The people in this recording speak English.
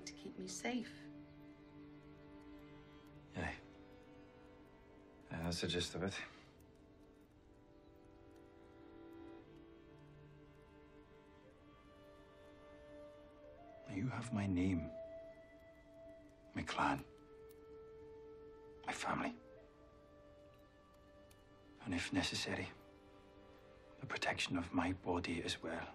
need to keep me safe. Yeah. yeah that's the gist of it. You have my name, my clan, my family. And if necessary, the protection of my body as well.